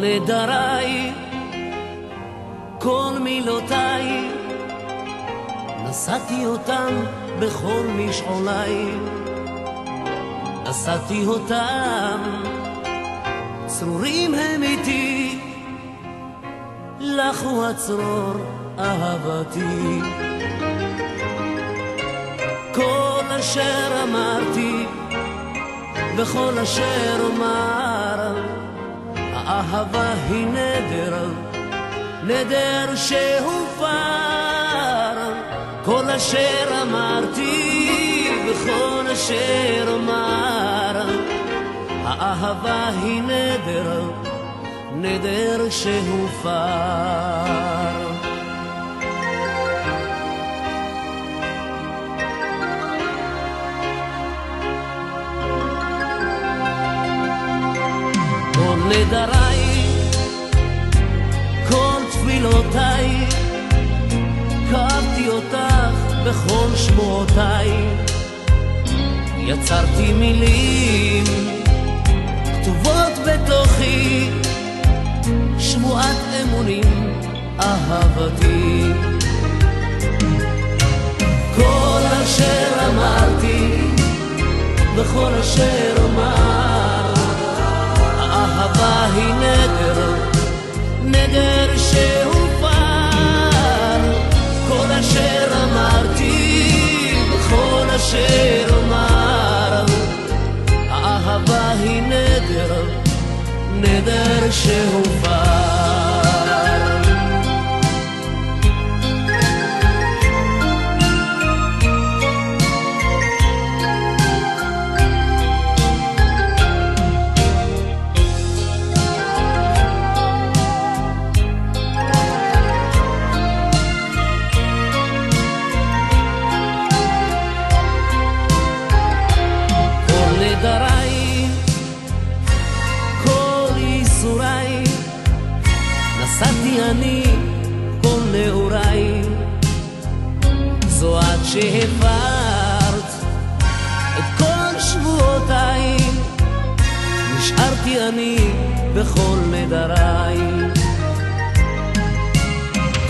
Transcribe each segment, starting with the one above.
נדריי, כל מילותיי, נשאתי אותם בכל משעוליי, נשאתי אותם, צרורים הם איתי, לך הוא הצרור אהבתי. כל אשר אמרתי וכל אשר אומר, האהבה היא נדר, נדר שהופר. כל אשר אמרתי וכל אשר אומר, האהבה היא נדר, נדר שהופר. נדריי, כל תפילותיי, קבתי אותך בכל שמועותיי, יצרתי מילים כתובות בתוכי, שמועת אמונים, אהבתי. כל אשר אמרתי, וכל אשר אומר אהבה היא נדר, נדר שהופר. כל אשר אמרתי, וכל אשר אומר, האהבה היא נדר, נדר שהופר. אני כל נעוריי, זו את שהפרת את כל שבועותיי, נשארתי אני בכל נדריי.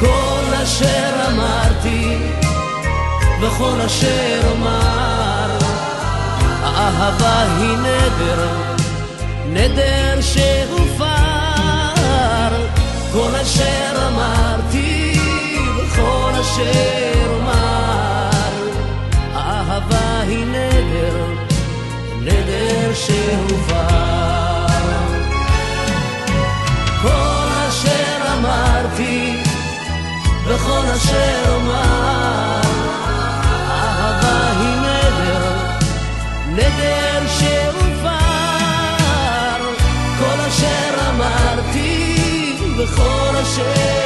כל אשר אמרתי וכל אשר אומר, האהבה היא נדר, נדר שהופר. אשר אומר, האהבה היא נדר, נדר שהובא. כל אשר אמרתי בכל אשר